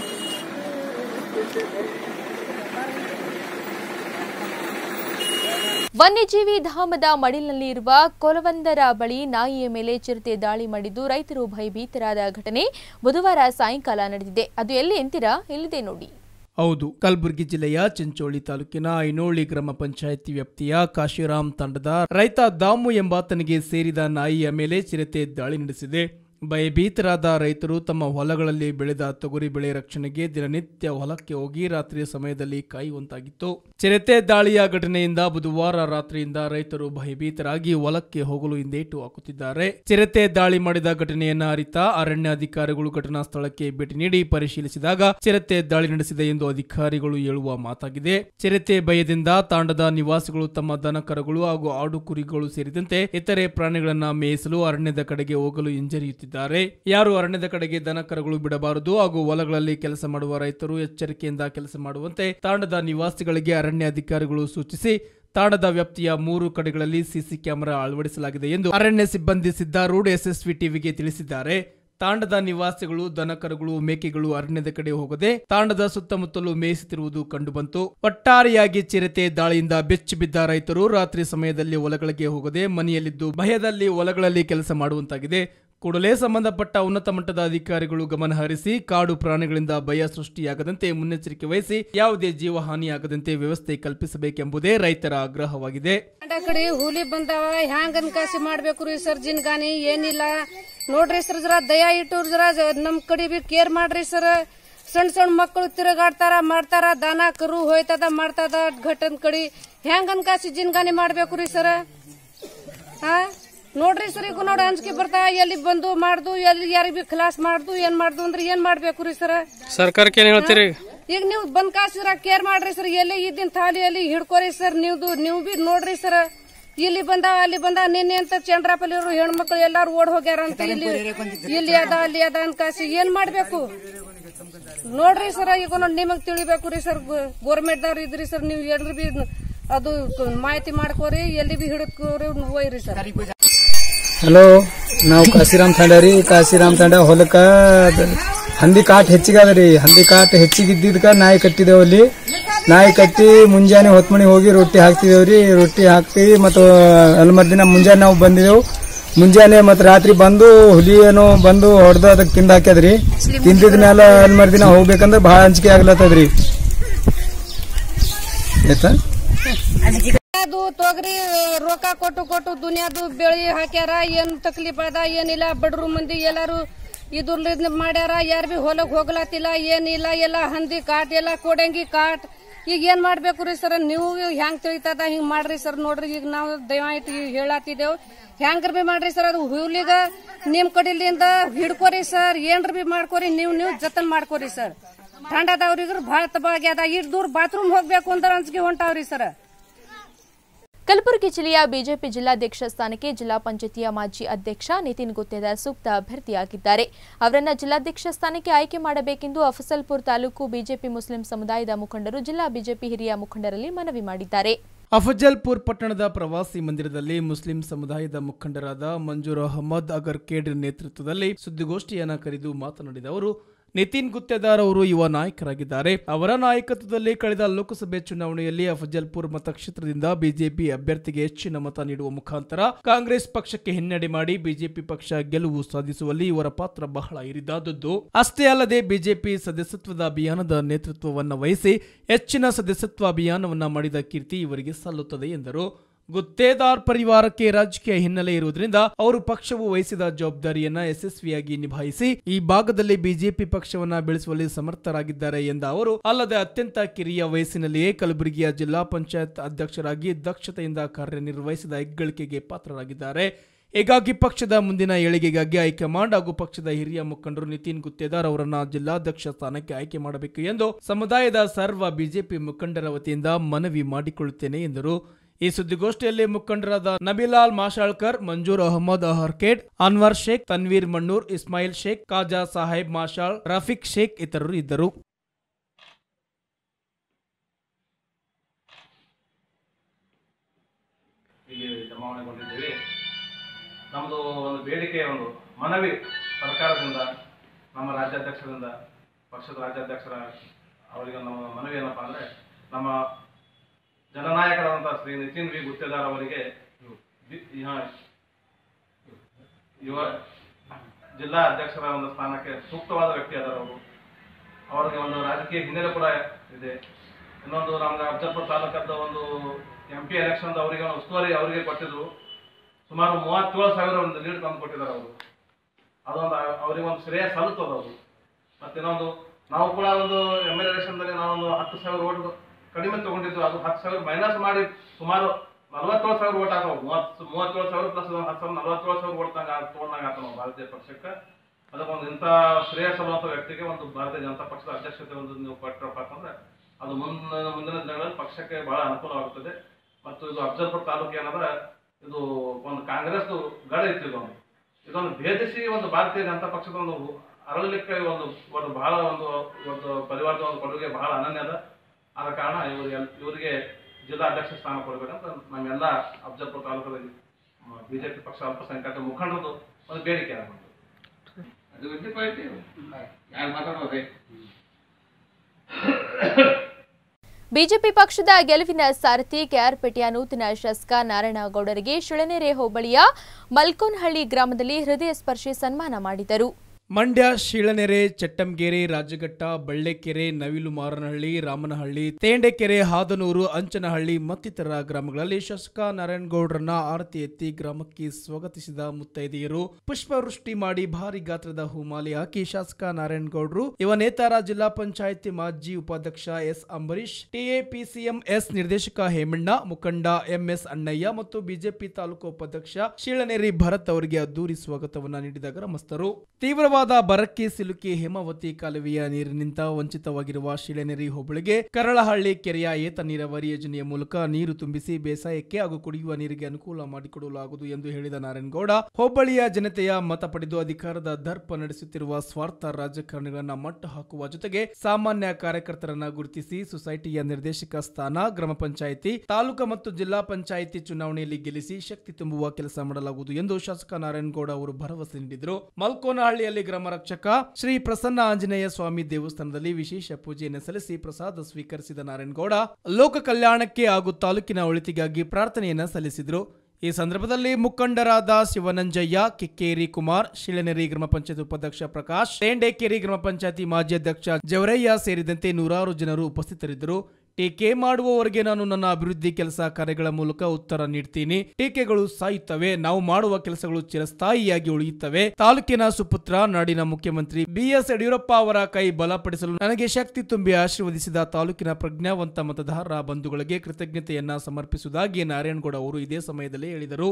ವನ್ಯಜೀವಿ ಧಾಮದ ಮಡಿಲಿನಲ್ಲಿ ಇರುವ ಕೊಲವಂದರ ಬಳಿ ನಾಯಿಯ ಮೇಲೆ ಚಿರತೆ ದಾಳಿ ಮಾಡಿದ್ದು ರೈತರು ಭಯಭೀತರಾದ ಘಟನೆ ಬುಧವಾರ ಸಾಯಂಕಾಲ ನಡೆದಿದೆ. ಅದು ಎಲ್ಲಿ ಎಂತೀರಾ ಇಲ್ಲಿದೆ ನೋಡಿ. ಹೌದು ಕಲಬುರಗಿ ಜಿಲ್ಲೆಯ ಚಿಂಚೋಳಿ ತಾಲೂಕಿನ ಐನೋಳಿ ಗ್ರಾಮ ಪಂಚಾಯಿತಿ ವ್ಯಾಪ್ತಿಯ ಕಾಶಿರಾಮ್ ತಂಡದ ರೈತ ದಾಮು ಎಂಬಾತನಿಗೆ ಸೇರಿದ ನಾಯಿಯ ಮೇಲೆ ಚಿರತೆ ದಾಳಿ ನಡೆಸಿದೆ. ಭಯಭೀತರಾದ ರೈತರು ತಮ್ಮ ಹೊಲಗಳಲ್ಲಿ ಬೆಳೆದ ತೊಗರಿ ಬೆಳೆ ರಕ್ಷಣೆಗೆ ದಿನನಿತ್ಯ ಹೊಲಕ್ಕೆ ಹೋಗಿ ರಾತ್ರಿಯ ಸಮಯದಲ್ಲಿ ಕಾಯುವಂತಾಗಿತ್ತು. ಚಿರತೆ ದಾಳಿಯ ಘಟನೆಯಿಂದ ಬುಧವಾರ ರಾತ್ರಿಯಿಂದ ರೈತರು ಭಯಭೀತರಾಗಿ ಹೊಲಕ್ಕೆ ಹೋಗಲು ಹಿಂದೇಟು ಹಾಕುತ್ತಿದ್ದಾರೆ. ಚಿರತೆ ದಾಳಿ ಮಾಡಿದ ಘಟನೆಯನ್ನ ಅರಿತ ಅರಣ್ಯ ಅಧಿಕಾರಿಗಳು ಘಟನಾ ಸ್ಥಳಕ್ಕೆ ಭೇಟಿ ನೀಡಿ ಪರಿಶೀಲಿಸಿದಾಗ ಚಿರತೆ ದಾಳಿ ನಡೆಸಿದೆ ಎಂದು ಅಧಿಕಾರಿಗಳು ಹೇಳುವ ಮಾತಾಗಿದೆ. ಚಿರತೆ ಭಯದಿಂದ ತಾಂಡದ ನಿವಾಸಿಗಳು ತಮ್ಮ ದನಕರಗಳು ಹಾಗೂ ಆಡು ಕುರಿಗಳು ಸೇರಿದಂತೆ ಇತರೆ ಪ್ರಾಣಿಗಳನ್ನ ಮೇಯಿಸಲು ಅರಣ್ಯದ ಕಡೆಗೆ ಹೋಗಲು ಹಿಂಜರಿಯುತ್ತಿದ್ದಾರೆ ಯಾರು ಅರಣ್ಯದ ಕಡೆಗೆ ದನಕರುಗಳು ಬಿಡಬಾರದು ಹಾಗೂ ಹೊಲಗಳಲ್ಲಿ ಕೆಲಸ ಮಾಡುವ ರೈತರು ಎಚ್ಚರಿಕೆಯಿಂದ ಕೆಲಸ ಮಾಡುವಂತೆ ತಾಂಡದ ನಿವಾಸಿಗಳಿಗೆ ಅರಣ್ಯ ಅಧಿಕಾರಿಗಳು ಸೂಚಿಸಿ, ತಾಂಡದ ವ್ಯಾಪ್ತಿಯ ಮೂರು ಕಡೆಗಳಲ್ಲಿ ಸಿಸಿ ಕ್ಯಾಮೆರಾ ಅಳವಡಿಸಲಾಗಿದೆ ಎಂದು ಅರಣ್ಯ ಸಿಬ್ಬಂದಿ ಸಿದ್ದಾರೂಢ್ ಎಸ್ಎಸ್ವಿ ಟಿವಿಗೆ ತಿಳಿಸಿದ್ದಾರೆ. ತಾಂಡದ ನಿವಾಸಿಗಳು ದನಕರುಗಳು ಮೇಕೆಗಳು ಅರಣ್ಯದ ಕಡೆ ಹೋಗದೆ ತಾಂಡದ ಸುತ್ತಮುತ್ತಲು ಮೇಯಿಸುತ್ತಿರುವುದು ಕಂಡುಬಂತು. ಒಟ್ಟಾರೆಯಾಗಿ ಚಿರತೆ ದಾಳಿಯಿಂದ ಬೆಚ್ಚಿ ಬಿದ್ದ ರೈತರು ರಾತ್ರಿ ಸಮಯದಲ್ಲಿ ಹೊಲಗಳಿಗೆ ಹೋಗದೆ ಮನೆಯಲ್ಲಿದ್ದು, ಭಯದಲ್ಲಿ ಹೊಲಗಳಲ್ಲಿ ಕೆಲಸ ಮಾಡುವಂತಾಗಿದೆ. ಕೂಡಲೇ ಸಂಬಂಧಪಟ್ಟ ಉನ್ನತ ಮಟ್ಟದ ಅಧಿಕಾರಿಗಳು ಗಮನಹರಿಸಿ ಕಾಡು ಪ್ರಾಣಿಗಳಿಂದ ಭಯ ಸೃಷ್ಟಿಯಾಗದಂತೆ ಮುನ್ನೆಚ್ಚರಿಕೆ ವಹಿಸಿ ಯಾವುದೇ ಜೀವ ಹಾನಿಯಾಗದಂತೆ ವ್ಯವಸ್ಥೆ ಕಲ್ಪಿಸಬೇಕೆಂಬುದೇ ರೈತರ ಆಗ್ರಹವಾಗಿದೆ. ಕಡೆ ಹುಲಿ ಬಂದಾವ ಹ್ಯಾಂಗ್ ಅನ್ಕಾಸಿ ಮಾಡ್ಬೇಕು ರೀ ಸರ್ ಜಿನ್ಗಾನಿ ಏನಿಲ್ಲ. ನೋಡ್ರಿ ಸರ್ ಜರ, ದಯಾ ಇಟ್ಟು ಜರ, ನಮ್ ಕಡೆ ಬಿ ಕೇರ್ ಮಾಡ್ರಿ ಸರ್. ಸಣ್ಣ ಸಣ್ಣ ಮಕ್ಕಳು ತಿರುಗಾಡ್ತಾರ, ಮಾಡ್ತಾರ, ದಾನ ಕರು ಹೋಯ್ತದ, ಮಾಡ್ತದ ಘಟನ್ ಕಡೆ. ಹ್ಯಾಂಗ್ ಅನ್ಕಾಸಿ ಜಿನ್ಗಾನಿ ಮಾಡ್ಬೇಕು ರೀ ಸರ್. ಹಾ ನೋಡ್ರಿ ಸರ್ ಈಗ ನೋಡಿ ಅಂಜಿಕೆ ಬರ್ತಾ ಎಲ್ಲಿ ಬಂದು ಮಾಡ್ದು ಎಲ್ಲಿ ಯಾರಿಗೆ ಬಿ ಕ್ಲಾಸ್ ಮಾಡ್ದು ಏನ್ ಮಾಡ್ದು ಅಂದ್ರೆ ಏನ್ ಮಾಡ್ಬೇಕು ರೀ ಸರ್? ಸರ್ಕಾರಕ್ಕೆ ಏನ್ ಹೇಳ್ತೀರಿ? ಈಗ ನೀವು ಬಂದ್ ಕಾಸಿರ ಕೇರ್ ಮಾಡ್ರಿ ಸರ್ ಎಲ್ಲಿ ಇದ್ದಿನ ಥಾಲಿಯಲ್ಲಿ ಹಿಡ್ಕೋರಿ ಸರ್ ನೀವು ನೀವು ಬಿ ನೋಡ್ರಿ ಸರ್. ಇಲ್ಲಿ ಬಂದ ಅಲ್ಲಿ ಬಂದ ನಿನ್ನೆ ಅಂತ ಚಂದ್ರಾಪಲ್ಲಿ ಹೆಣ್ಮಕ್ಳು ಎಲ್ಲಾರು ಓಡ್ ಹೋಗ್ಯಾರ ಅಂತ ಇಲ್ಲಿ ಇಲ್ಲಿ ಅದ ಅಲ್ಲಿ ಅದ ಅನ್ಕಾಸಿ ಏನ್ ಮಾಡ್ಬೇಕು? ನೋಡ್ರಿ ಸರ್ ಈಗ ನೋಡಿ ನಿಮಗ್ ತಿಳಿಬೇಕು ರೀ ಸರ್ ಗೋರ್ಮೆಂಟ್ ದವ್ರ ಇದ್ರಿ ಸರ್ ನೀವು ಎಲ್ರು ಬಿ ಅದು ಮಾಹಿತಿ ಮಾಡ್ಕೋರಿ ಎಲ್ಲಿ ಬಿ ಹಿಡಿದ್ಕೋರಿ ಹೋಯ್ರಿ ಸರ್. ಹಲೋ, ನಾವು ಕಾಶಿರಾಮ್ ತಂಡ ರೀ ಕಾಶಿರಾಮ್ ತಂಡ ಹೊಲಕ್ಕ ಅದ್ ಹಂದಿ ಕಾಟ್ ರೀ, ಹಂದಿ ಕಾಟ್ ಹೆಚ್ಚಿಗೆ ಇದ್ದಿದ್ಕ ನಾಯಿ ಕಟ್ಟಿದೇವ್ ಅಲ್ಲಿ. ನಾಯಿ ಕಟ್ಟಿ ಮುಂಜಾನೆ ಹೊತ್ಮಣಿ ಹೋಗಿ ರೊಟ್ಟಿ ಹಾಕ್ತಿದೇವ್ರಿ ರೊಟ್ಟಿ ಹಾಕ್ತಿವಿ ಮತ್ತು ಅಲ್ಲಿ ದಿನ ಮುಂಜಾನೆ ನಾವು ಬಂದಿದೆವು. ಮುಂಜಾನೆ ಮತ್ತು ರಾತ್ರಿ ಬಂದು ಹುಲಿ ಏನೋ ಬಂದು ಹೊಡೆದು ಅದಕ್ಕೆ ತಿಂದು ಹಾಕ್ಯದ್ರಿ ತಿಂದಿದ ಮೇಲೆ ಅಲ್ಲಿ ದಿನ ಹೋಗ್ಬೇಕಂದ್ರೆ ಭಾಳ ಅಂಜಿಕೆ ಆಗ್ಲತ್ತದ್ರಿ. ಆಯ್ತಾ? ಅದು ತೊಗರಿ, ರೊಕ್ಕ ಕೊಟ್ಟು ಕೊಟ್ಟು ದುನಿಯಾದು ಬೆಳಿ ಹಾಕ್ಯಾರ, ಏನು ತಕ್ಲೀಫ್ ಅದ, ಏನಿಲ್ಲ, ಬಡ್ರು ಮಂದಿ ಎಲ್ಲಾರು ಇದ್ರ ಮಾಡ್ಯಾರ, ಯಾರು ಬಿ ಹೊಲಕ್ ಹೋಗ್ಲತ್ತಿಲ್ಲ ಏನಿಲ್ಲ, ಎಲ್ಲ ಹಂದಿ ಕಾಟ್, ಎಲ್ಲ ಕೊಡಂಗಿ ಕಾಟ್. ಈಗ ಏನ್ ಮಾಡ್ಬೇಕು ರೀ ಸರ್? ನೀವು ಹೆಂಗ್ ತಿಳಿತದ, ಹಿಂಗ್ ಮಾಡ್ರಿ ಸರ್? ನೋಡ್ರಿ, ಈಗ ನಾವು ದಯವಿಟ್ಟು ಹೇಳತ್ತಿದ್ದೇವ್ ಹೆಂಗ್ರ ಬಿ ಮಾಡ್ರಿ ಸರ್? ಅದು ಹುಲಿಗ ನಿಮ್ ಕಡಿಲಿಂದ ಹಿಡ್ಕೋರಿ ಸರ್. ಏನ್ರ ಬಿ ಮಾಡ್ಕೋರಿ, ನೀವು ನೀವು ಜತನ್ ಮಾಡ್ಕೋರಿ ಸರ್. ಥಂಡದವ್ರಿಗ್ರು ಭಾಳ ತಬಾಗ್ಯದ ಇಟ್ ದೂರ ಬಾತ್ರೂಮ್ ಹೋಗ್ಬೇಕು ಅಂದ್ರೆ ಅಂಜಿಕೆ ಹೊಂಟಾವ್ರಿ ಸರ್. ಕಲಬುರಗಿ ಜಿಲ್ಲೆಯ ಬಿಜೆಪಿ ಜಿಲ್ಲಾಧ್ಯಕ್ಷ ಸ್ಥಾನಕ್ಕೆ ಜಿಲ್ಲಾ ಪಂಚಾಯತಿಯ ಮಾಜಿ ಅಧ್ಯಕ್ಷ ನಿತಿನ್ ಗುತ್ತೇದಾರ್ ಸೂಕ್ತ ಅಭ್ಯರ್ಥಿಯಾಗಿದ್ದಾರೆ. ಅವರನ್ನ ಜಿಲ್ಲಾಧ್ಯಕ್ಷ ಸ್ಥಾನಕ್ಕೆ ಆಯ್ಕೆ ಮಾಡಬೇಕೆಂದು ಅಫಸಲ್ಪುರ್ ತಾಲೂಕು ಬಿಜೆಪಿ ಮುಸ್ಲಿಂ ಸಮುದಾಯದ ಮುಖಂಡರು ಜಿಲ್ಲಾ ಬಿಜೆಪಿ ಹಿರಿಯ ಮುಖಂಡರಲ್ಲಿ ಮನವಿ ಮಾಡಿದ್ದಾರೆ. ಅಫಜಲ್ಪುರ್ ಪಟ್ಟಣದ ಪ್ರವಾಸಿ ಮಂದಿರದಲ್ಲಿ ಮುಸ್ಲಿಂ ಸಮುದಾಯದ ಮುಖಂಡರಾದ ಮಂಜೂರ್ ಅಹಮದ್ ಅಗರ್ಕೇಡ್ ನೇತೃತ್ವದಲ್ಲಿ ಸುದ್ದಿಗೋಷ್ಠಿಯನ್ನು ಕರೆದು ಮಾತನಾಡಿದ ಅವರು ನಿತಿನ್ ಗುತ್ತೇದಾರ್ ಅವರು ಯುವ ನಾಯಕರಾಗಿದ್ದಾರೆ. ಅವರ ನಾಯಕತ್ವದಲ್ಲಿ ಕಳೆದ ಲೋಕಸಭೆ ಚುನಾವಣೆಯಲ್ಲಿ ಅಫಜಲ್ಪುರ್ ಮತಕ್ಷೇತ್ರದಿಂದ ಬಿಜೆಪಿ ಅಭ್ಯರ್ಥಿಗೆ ಹೆಚ್ಚಿನ ಮತ ನೀಡುವ ಮುಖಾಂತರ ಕಾಂಗ್ರೆಸ್ ಪಕ್ಷಕ್ಕೆ ಹಿನ್ನಡೆ ಮಾಡಿ ಬಿಜೆಪಿ ಪಕ್ಷ ಗೆಲುವು ಸಾಧಿಸುವಲ್ಲಿ ಇವರ ಪಾತ್ರ ಬಹಳ ಹಿರಿದಾದದ್ದು ಅಷ್ಟೇ ಅಲ್ಲದೆ ಬಿಜೆಪಿ ಸದಸ್ಯತ್ವದ ಅಭಿಯಾನದ ನೇತೃತ್ವವನ್ನು ವಹಿಸಿ ಹೆಚ್ಚಿನ ಸದಸ್ಯತ್ವ ಅಭಿಯಾನವನ್ನ ಮಾಡಿದ ಕೀರ್ತಿ ಇವರಿಗೆ ಸಲ್ಲುತ್ತದೆ ಎಂದರು. ಗುತ್ತೇದಾರ್ ಪರಿವಾರಕ್ಕೆ ರಾಜಕೀಯ ಹಿನ್ನೆಲೆ ಇರುವುದರಿಂದ ಅವರು ಪಕ್ಷವು ವಹಿಸಿದ ಜವಾಬ್ದಾರಿಯನ್ನ ಯಶಸ್ವಿಯಾಗಿ ನಿಭಾಯಿಸಿ ಈ ಭಾಗದಲ್ಲಿ ಬಿಜೆಪಿ ಪಕ್ಷವನ್ನ ಬೆಳೆಸುವಲ್ಲಿ ಸಮರ್ಥರಾಗಿದ್ದಾರೆ ಎಂದ ಅವರು, ಅಲ್ಲದೆ ಅತ್ಯಂತ ಕಿರಿಯ ವಯಸ್ಸಿನಲ್ಲಿಯೇ ಕಲಬುರಗಿಯ ಜಿಲ್ಲಾ ಪಂಚಾಯತ್ ಅಧ್ಯಕ್ಷರಾಗಿ ದಕ್ಷತೆಯಿಂದ ಕಾರ್ಯನಿರ್ವಹಿಸಿದ ಹೆಗ್ಗಳಿಕೆಗೆ ಪಾತ್ರರಾಗಿದ್ದಾರೆ. ಹೀಗಾಗಿ ಪಕ್ಷದ ಮುಂದಿನ ಏಳಿಗೆಗಾಗಿ ಹೈಕಮಾಂಡ್ ಹಾಗೂ ಪಕ್ಷದ ಹಿರಿಯ ಮುಖಂಡರು ನಿತಿನ್ ಗುತ್ತೇದಾರ್ ಅವರನ್ನ ಜಿಲ್ಲಾಧ್ಯಕ್ಷ ಸ್ಥಾನಕ್ಕೆ ಆಯ್ಕೆ ಮಾಡಬೇಕು ಎಂದು ಸಮುದಾಯದ ಸರ್ವ ಬಿಜೆಪಿ ಮುಖಂಡರ ವತಿಯಿಂದ ಮನವಿ ಮಾಡಿಕೊಳ್ಳುತ್ತೇನೆ ಎಂದರು. ಈ ಸುದ್ದಿಗೋಷ್ಠಿಯಲ್ಲಿ ಮುಖಂಡರಾದ ನಬಿಲಾಲ್ ಮಾಶಾಳ್ಕರ್, ಮಂಜೂರ್ ಅಹಮದ್ ಅಹರ್ಕೇಡ್, ಅನ್ವರ್ ಶೇಖ್, ತನ್ವೀರ್ ಮಣ್ಣೂರ್, ಇಸ್ಮಾಯಿಲ್ ಶೇಖ್, ಖಾಜಾ ಸಾಹೇಬ್ ಮಾಶಾಳ್, ರಫೀಕ್ ಶೇಖ್ ಇತರರು ಇದ್ದರು. ಇಲ್ಲಿ ನಮ್ಮದು ಒಂದು ಬೇಡಿಕೆ, ಒಂದು ಮನವಿ ಸರ್ಕಾರದಿಂದ, ನಮ್ಮ ರಾಜ್ಯಾಧ್ಯಕ್ಷರಿಂದ, ಪಕ್ಷದ ರಾಜ್ಯಾಧ್ಯಕ್ಷರ ಅವರಿಗೆ ನಮ್ಮ ಮನವಿ ಏನಪ್ಪ ಅಂದರೆ, ನಮ್ಮ ಜನನಾಯಕರಾದಂಥ ಶ್ರೀ ನಿತಿನ್ ವಿ. ಗುತ್ತೇದಾರ್ ಅವರಿಗೆ ಯುವ ಜಿಲ್ಲಾ ಅಧ್ಯಕ್ಷರ ಒಂದು ಸ್ಥಾನಕ್ಕೆ ಸೂಕ್ತವಾದ ವ್ಯಕ್ತಿ ಅದಾರ ಅವರು. ಅವರಿಗೆ ಒಂದು ರಾಜಕೀಯ ಹಿನ್ನೆಲೆ ಕೂಡ ಇದೆ. ಇನ್ನೊಂದು ನಮ್ಗೆ ಅಫಜಲ್ಪುರ ತಾಲೂಕದ ಒಂದು ಎಂ ಪಿ ಎಲೆಕ್ಷನ್ ಅವರಿಗೆ ಒಂದು ಉಸ್ತುವಾರಿ ಅವರಿಗೆ ಕೊಟ್ಟಿದ್ರು. ಸುಮಾರು ಮೂವತ್ತೇಳು ಸಾವಿರ ಒಂದು ಲೀಡ್ ತಂದು ಕೊಟ್ಟಿದ್ದಾರೆ ಅವರು. ಅದೊಂದು ಅವರಿಗೆ ಒಂದು ಶ್ರೇಯ ಸಲ್ಲುತ್ತದೆ ಅವರು ಮತ್ತೆ ಇನ್ನೊಂದು ನಾವು ಕೂಡ ಒಂದು ಎಂ ಎಲ್ ಎಲೆಕ್ಷನ್ದಲ್ಲಿ ನಾವೊಂದು ಹತ್ತು ಸಾವಿರ ಓಟ್ ಕಡಿಮೆ ತಗೊಂಡಿದ್ದು ಅದು ಹತ್ತು ಸಾವಿರ ಮೈನಸ್ ಮಾಡಿ ಸುಮಾರು ನಲವತ್ತೇಳು ಸಾವಿರ ಓಟ್ ಆಗ್ತಾವ್ ಮೂವತ್ತು, ಮೂವತ್ತೇಳು ಸಾವಿರ ಪ್ಲಸ್ ಹತ್ತು ಸಾವಿರ, ನಲವತ್ತೇಳು ಸಾವಿರ ಓಟ್ ತಂಗ ನಾವು ಭಾರತೀಯ ಪಕ್ಷಕ್ಕೆ. ಅದಕ್ಕೊಂದು ಇಂಥ ಶ್ರೇಯ ಸಲ್ಲುವಂಥ ವ್ಯಕ್ತಿಗೆ ಒಂದು ಭಾರತೀಯ ಜನತಾ ಪಕ್ಷದ ಅಧ್ಯಕ್ಷತೆ ಒಂದು ನೀವು ಕೊಟ್ಟರಪ್ಪ ಅಂತಂದ್ರೆ ಅದು ಮುಂದಿನ ಮುಂದಿನ ದಿನಗಳಲ್ಲಿ ಪಕ್ಷಕ್ಕೆ ಬಹಳ ಅನುಕೂಲವಾಗುತ್ತದೆ ಮತ್ತು ಇದು ಅಫ್ಜಲ್ಪುರ ತಾಲೂಕು ಏನಂದ್ರೆ ಇದು ಒಂದು ಕಾಂಗ್ರೆಸ್ ಗಡ ಇತ್ತು ಇದೊಂದು ಇದೊಂದು ಭೇದಿಸಿ ಒಂದು ಭಾರತೀಯ ಜನತಾ ಪಕ್ಷದ ಒಂದು ಅರಳಲಿಕ್ಕೆ ಒಂದು ಒಂದು ಬಹಳ ಒಂದು ಒಂದು ಪರಿವಾರದ ಒಂದು ಕೊಡುಗೆ ಬಹಳ ಅನನ್ಯ ಅದ. ಆದ ಕಾರಣ ಇವರಿಗೆ ಇವರಿಗೆ ಜಿಲ್ಲಾ ಅಧ್ಯಕ್ಷ ಸ್ಥಾನ ಕೊಡಬೇಕಂತ ನಮ್ಮೆಲ್ಲ ಅಫಜಲ್ಪುರ ತಾಲೂಕಲ್ಲಿ ಬಿಜೆಪಿ ಪಕ್ಷ ಅಲ್ಪಸಂಖ್ಯಾತ ಮುಖಂಡರದು ಒಂದು ಬೇಡಿಕೆ ಆಗಿದೆ ಅದು ಯಾರು ಮಾತಾಡೋದೇ ಬಿಜೆಪಿ ಪಕ್ಷದ ಗೆಲುವಿನ ಸಾರಥಿ ಕೆಆರ್ಪೇಟೆಯ ನೂತನ ಶಾಸಕ ನಾರಾಯಣಗೌಡರಿಗೆ ಶಿಳನೆರೆ ಹೋಬಳಿಯ ಮಲ್ಕೋನಹಳ್ಳಿ ಗ್ರಾಮದಲ್ಲಿ ಹೃದಯ ಸ್ಪರ್ಶಿ ಸನ್ಮಾನ ಮಾಡಿದರು. ಮಂಡ್ಯ, ಶೀಳನೆರೆ, ಚಟ್ಟಂಗೆರೆ, ರಾಜಘಟ್ಟ, ಬಳ್ಳೆಕೆರೆ, ನವಿಲು ಮಾರನಹಳ್ಳಿ, ರಾಮನಹಳ್ಳಿ, ತೇಂಡೆಕೆರೆ, ಹಾದನೂರು, ಅಂಚನಹಳ್ಳಿ ಮತ್ತಿತರ ಗ್ರಾಮಗಳಲ್ಲಿ ಶಾಸಕ ನಾರಾಯಣಗೌಡರನ್ನ ಆರತಿ ಎತ್ತಿ ಗ್ರಾಮಕ್ಕೆ ಸ್ವಾಗತಿಸಿದ ಮುತ್ತೈದೆಯರು. ಪುಷ್ಪವೃಷ್ಟಿ ಮಾಡಿ ಭಾರಿ ಗಾತ್ರದ ಹೂಮಾಲೆ ಹಾಕಿ ಶಾಸಕ ನಾರಾಯಣಗೌಡರು. ಯುವ ನೇತಾರ ಜಿಲ್ಲಾ ಪಂಚಾಯಿತಿ ಮಾಜಿ ಉಪಾಧ್ಯಕ್ಷ ಎಸ್ ಅಂಬರೀಶ್ ಟಿಎಪಿಸಿಎಂ ಎಸ್ ನಿರ್ದೇಶಕ ಹೇಮಣ್ಣ, ಮುಖಂಡ ಎಂಎಸ್ ಅಣ್ಣಯ್ಯ ಮತ್ತು ಬಿಜೆಪಿ ತಾಲೂಕು ಉಪಾಧ್ಯಕ್ಷ ಶೀಳನೇರಿ ಭರತ್ ಅವರಿಗೆ ಅದ್ದೂರಿ ಸ್ವಾಗತವನ್ನ ನೀಡಿದ ಗ್ರಾಮಸ್ಥರು. ತೀವ್ರವಾದ ಬರಕ್ಕೆ ಸಿಲುಕಿ ಹೇಮಾವತಿ ಕಾಲುವೆಯ ನೀರಿನಿಂದ ವಂಚಿತವಾಗಿರುವ ಶಿಳೆನೆರಿ ಹೋಬಳಿಗೆ ಕರಳಹಳ್ಳಿ ಕೆರೆಯ ಏತ ನೀರಾವರಿ ಯೋಜನೆಯ ಮೂಲಕ ನೀರು ತುಂಬಿಸಿ ಬೇಸಾಯಕ್ಕೆ ಹಾಗೂ ಕುಡಿಯುವ ನೀರಿಗೆ ಅನುಕೂಲ ಮಾಡಿಕೊಡಲಾಗುವುದು ಎಂದು ಹೇಳಿದ ನಾರಾಯಣಗೌಡ, ಹೋಬಳಿಯ ಜನತೆಯ ಮತ ಪಡೆದು ಅಧಿಕಾರದ ದರ್ಪ ನಡೆಸುತ್ತಿರುವ ಸ್ವಾರ್ಥ ರಾಜಕಾರಣಿಗಳನ್ನ ಮಟ್ಟ ಹಾಕುವ ಜೊತೆಗೆ ಸಾಮಾನ್ಯ ಕಾರ್ಯಕರ್ತರನ್ನ ಗುರುತಿಸಿ ಸೊಸೈಟಿಯ ನಿರ್ದೇಶಕ ಸ್ಥಾನ, ಗ್ರಾಮ ಪಂಚಾಯಿತಿ, ತಾಲೂಕು ಮತ್ತು ಜಿಲ್ಲಾ ಪಂಚಾಯಿತಿ ಚುನಾವಣೆಯಲ್ಲಿ ಗೆಲ್ಲಿಸಿ ಶಕ್ತಿ ತುಂಬುವ ಕೆಲಸ ಮಾಡಲಾಗುವುದು ಎಂದು ಶಾಸಕ ನಾರಾಯಣಗೌಡ ಅವರು ಭರವಸೆ ನೀಡಿದರು. ಮಲ್ಕೋನಹಳ್ಳಿಯಲ್ಲಿ ಗ್ರಾಮ ರಕ್ಷಕ ಶ್ರೀ ಪ್ರಸನ್ನ ಆಂಜನೇಯ ಸ್ವಾಮಿ ದೇವಸ್ಥಾನದಲ್ಲಿ ವಿಶೇಷ ಪೂಜೆಯನ್ನು ಸಲ್ಲಿಸಿ ಪ್ರಸಾದ ಸ್ವೀಕರಿಸಿದ ನಾರಾಯಣಗೌಡ ಲೋಕ ಕಲ್ಯಾಣಕ್ಕೆ ಹಾಗೂ ತಾಲೂಕಿನ ಒಳಿತಿಗಾಗಿ ಪ್ರಾರ್ಥನೆಯನ್ನು ಸಲ್ಲಿಸಿದರು. ಈ ಸಂದರ್ಭದಲ್ಲಿ ಮುಖಂಡರಾದ ಶಿವನಂಜಯ್ಯ, ಕಿಕ್ಕೇರಿ ಕುಮಾರ್, ಶಿಳನೆರಿ ಗ್ರಾಮ ಪಂಚಾಯತ್ ಉಪಾಧ್ಯಕ್ಷ ಪ್ರಕಾಶ್ ತೇಂಡೇಕೇರಿ ಗ್ರಾಮ ಪಂಚಾಯತಿ ಮಾಜಿ ಅಧ್ಯಕ್ಷ ಜವರಯ್ಯ ಸೇರಿದಂತೆ ನೂರಾರು ಜನರು ಉಪಸ್ಥಿತರಿದ್ದರು. ಟೀಕೆ ಮಾಡುವವರೆಗೆ ನಾನು ನನ್ನ ಅಭಿವೃದ್ಧಿ ಕೆಲಸ ಕಾರ್ಯಗಳ ಮೂಲಕ ಉತ್ತರ ನೀಡ್ತೀನಿ. ಟೀಕೆಗಳು ಸಾಯುತ್ತವೆ, ನಾವು ಮಾಡುವ ಕೆಲಸಗಳು ಚಿರಸ್ಥಾಯಿಯಾಗಿ ಉಳಿಯುತ್ತವೆ. ತಾಲೂಕಿನ ಸುಪುತ್ರ ನಾಡಿನ ಮುಖ್ಯಮಂತ್ರಿ ಬಿಎಸ್ ಯಡಿಯೂರಪ್ಪ ಅವರ ಕೈ ಬಲಪಡಿಸಲು ನನಗೆ ಶಕ್ತಿ ತುಂಬಿ ಆಶೀರ್ವದಿಸಿದ ತಾಲೂಕಿನ ಪ್ರಜ್ಞಾವಂತ ಮತದಾರರ ಬಂಧುಗಳಿಗೆ ಕೃತಜ್ಞತೆಯನ್ನ ಸಮರ್ಪಿಸುವುದಾಗಿ ನಾರಾಯಣಗೌಡ ಅವರು ಇದೇ ಸಮಯದಲ್ಲಿ ಹೇಳಿದರು.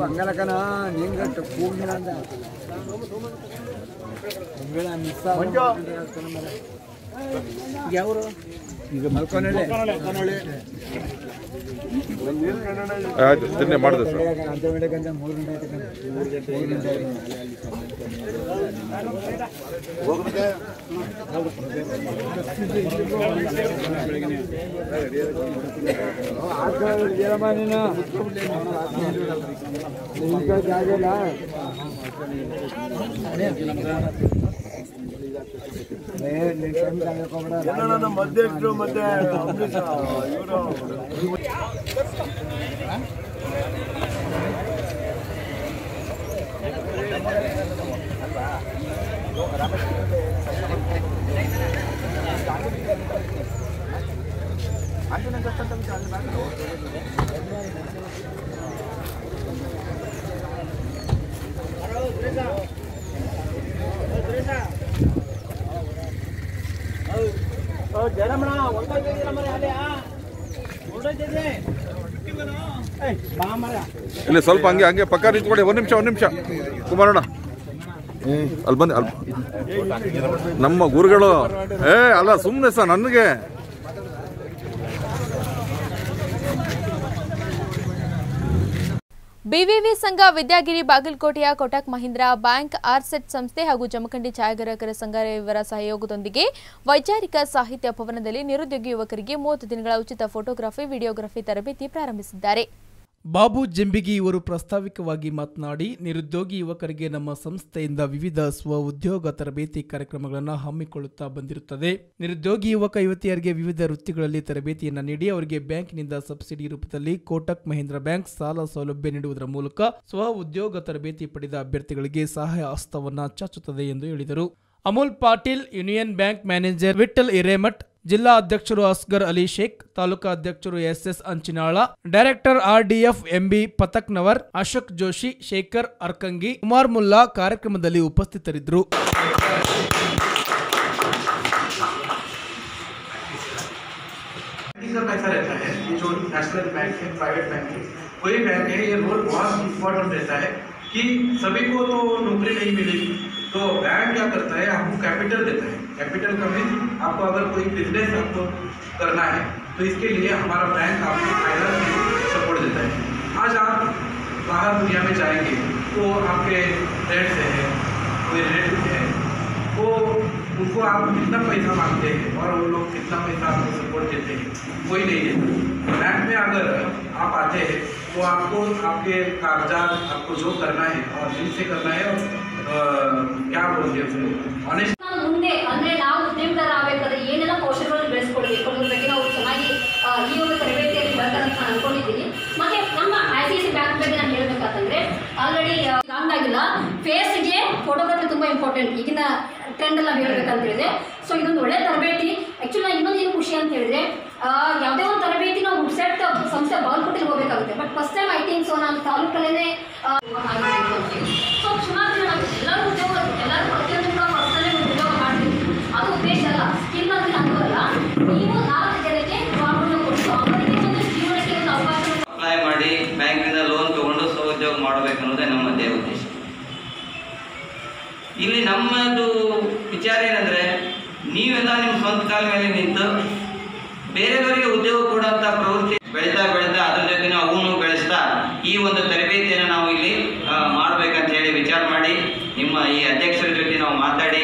ಹಂಗಲಕನ ನಿಂಗಟ್ಟು ಕೂಗಿನ ಮಿಸ್ ಯಾವರು? ಈಗ ಮಲ್ಕೊನಳ್ಳಿ. ಆಯ್ತು ತಿನ್ನೆ ಮಾಡಿದೆ ಸರ್. ಗಂಟೆ. ಮೂರು ಗಂಟೆ ಏನಮ್ಮ ನೀನು ನಿಮ್ಗೆ ಜಾಗ ಇಲ್ಲ ತಗೊಳ್ಬೇಡ. ಮಧ್ಯಸ್ಥರು ಮತ್ತೆ ಇವರು ಇಲ್ಲಿ ಸ್ವಲ್ಪ ಹಂಗೆ ಹಂಗೆ, ಪಕ್ಕ ಒಂದು ನಿಮಿಷ ಒಂದು ನಿಮಿಷ. ಕುಮಾರಣ್ಣ. ಅಲ್ಲಿ ಬನ್ನಿ, ಅಲ್ಲಿ ನಮ್ಮ ಗುರುಗಳು, ಏ, ಅಲ್ಲ ಸುಮ್ಮನೆ ಸರ್, ನನಗೆ. ಬಿವಿವಿ ಸಂಘ ವಿದ್ಯಾಗಿರಿ ಬಾಗಲಕೋಟೆಯ ಕೋಟಕ್ ಮಹೀಂದ್ರಾ ಬ್ಯಾಂಕ್ ಆರ್ಸೆಟ್ ಸಂಸ್ಥೆ ಹಾಗೂ ಜಮಖಂಡಿ ಛಾಯಾಗ್ರಾಹಕರ ಸಂಘ ಇವರ ಸಹಯೋಗದೊಂದಿಗೆ ವೈಚಾರಿಕ ಸಾಹಿತ್ಯ ಭವನದಲ್ಲಿ ನಿರುದ್ಯೋಗಿ ಯುವಕರಿಗೆ ಮೂವತ್ತು ದಿನಗಳ ಉಚಿತ ಫೋಟೋಗ್ರಫಿ ವಿಡಿಯೋಗ್ರಫಿ ತರಬೇತಿ ಪ್ರಾರಂಭಿಸಿದ್ದಾರೆ. ಬಾಬು ಜಂಬಿಗಿ ಇವರು ಪ್ರಾಸ್ತಾವಿಕವಾಗಿ ಮಾತನಾಡಿ, ನಿರುದ್ಯೋಗಿ ಯುವಕರಿಗೆ ನಮ್ಮ ಸಂಸ್ಥೆಯಿಂದ ವಿವಿಧ ಸ್ವ ಉದ್ಯೋಗ ತರಬೇತಿ ಕಾರ್ಯಕ್ರಮಗಳನ್ನು ಹಮ್ಮಿಕೊಳ್ಳುತ್ತಾ ಬಂದಿರುತ್ತದೆ. ನಿರುದ್ಯೋಗಿ ಯುವಕ ಯುವತಿಯರಿಗೆ ವಿವಿಧ ವೃತ್ತಿಗಳಲ್ಲಿ ತರಬೇತಿಯನ್ನು ನೀಡಿ, ಅವರಿಗೆ ಬ್ಯಾಂಕ್ನಿಂದ ಸಬ್ಸಿಡಿ ರೂಪದಲ್ಲಿ ಕೋಟಕ್ ಮಹೇಂದ್ರ ಬ್ಯಾಂಕ್ ಸಾಲ ಸೌಲಭ್ಯ ನೀಡುವುದರ ಮೂಲಕ ಸ್ವ ತರಬೇತಿ ಪಡೆದ ಅಭ್ಯರ್ಥಿಗಳಿಗೆ ಸಹಾಯ ಹಸ್ತವನ್ನು ಚಾಚುತ್ತದೆ ಎಂದು ಹೇಳಿದರು. Amul Patil union bank manager Vithal Hiremath ಜಿಲ್ಲಾ ಅಧ್ಯಕ್ಷರು ಅಸ್ಗರ್ ಅಲಿ ಶೇಖ್ ತಾಲೂಕಾ ಅಧ್ಯಕ್ಷರು S S Anchinal director RDF MB Pataknavar Ashok Joshi Shekhar Arkangi Kumar Mulla ಕಾರ್ಯಕ್ರಮದಲ್ಲಿ ಉಪಸ್ಥಿತರಿದ್ದರು का पैसा रहता है ये जो नेशनल बैंक है प्राइवेट बैंक है कोई बैंक है ये रोल बहुत इम्पोर्टेंट रहता है कि सभी को तो नौकरी नहीं मिलेगी तो बैंक क्या करता है? हमको कैपिटल देता है। कैपिटल का मीन आपको अगर कोई बिज़नेस आपको करना है तो इसके लिए हमारा बैंक आपको फाइनेंस सपोर्ट देता है। आज आप बाहर दुनिया में जाएँगे तो आपके फ्रेंड्स हैं, कोई रिलेटिव है वो उनको आप कितना पैसा मांगते हैं और वो लोग कितना पैसा आपको सपोर्ट देते हैं, कोई नहीं देता। बैंक में अगर आप आते हैं तो आपको आपके कागजात आपको जो करना है और दिल से करना है और ಕ್ಯಾಬ್ ಆನೆಸ್ಟ್ ಮುಂದೆ, ಅಂದರೆ ನಾವು ಉದ್ಯಮದಾರರಾಗಬೇಕಾದ್ರೆ ಏನೆಲ್ಲ ಕೌಶಲ್ಯಗಳನ್ನು ಬೆಳೆಸ್ಕೊಳ್ಬೇಕು ಅನ್ನೋದ್ರ ಬಗ್ಗೆ ನಾವು ಚೆನ್ನಾಗಿ ಈ ಒಂದು ತರಬೇತಿಯಲ್ಲಿ ಬರ್ತಾರೆ ನಾನು ಅಂದ್ಕೊಂಡಿದ್ದೀನಿ ಮತ್ತೆ ನಮ್ಮ ಐ ಸಿ ಸಿ ಬ್ಯಾಂಕ್ ಬಗ್ಗೆ ನಾನು ಹೇಳಬೇಕಾದ್ರೆ ಆಲ್ರೆಡಿ ಹಂಗಾಗಿಲ್ಲ ಫೇಸ್ಗೆ ಫೋಟೋಗ್ರಫಿ ತುಂಬ ಇಂಪಾರ್ಟೆಂಟ್ ಈಗಿನ ಟ್ರೆಂಡಲ್ಲಿ ನಾವು ಹೇಳ್ಬೇಕಂತ ಹೇಳಿದೆ ಸೊ ಇದೊಂದು ಒಳ್ಳೆ ತರಬೇತಿ. ಆ್ಯಕ್ಚುಲಿ ನಾನು ಇನ್ನೊಂದು ಏನು ಖುಷಿ ಅಂತ ಹೇಳಿದ್ರೆ ಯಾವುದೇ ಒಂದು ತರಬೇತಿ ನಾವು ಸೆಟ್ ಸಂಸ್ಥೆ ಬಾಲ್ಕೋಟೆಗೆ ಹೋಗಬೇಕಾಗುತ್ತೆ. But first time I think so ನಾನು ತಾಲೂಕಲ್ಲೇ ನಮ್ಮದು ವಿಚಾರ ಏನಂದ್ರೆ ನೀವೆಲ್ಲ ನಿಮ್ಮ ಸ್ವಂತ ಕಾಲ ಮೇಲೆ ನಿಂತು ಬೇರೆಯವರಿಗೆ ಉದ್ಯೋಗ ಕೊಡುವಂಥ ಪ್ರವೃತ್ತಿ ಬೆಳೀತಾ ಬೆಳೀತಾ ಅದ್ರ ಜೊತೆ ಅವನು ಬೆಳೆಸ್ತಾ ಈ ಒಂದು ತರಬೇತಿಯನ್ನು ನಾವು ಇಲ್ಲಿ ಆ, ಮಾಡ್ಬೇಕಂತ ಹೇಳಿ ವಿಚಾರ ಮಾಡಿ ನಿಮ್ಮ ಈ ಅಧ್ಯಕ್ಷರ ಜೊತೆ ನಾವು ಮಾತಾಡಿ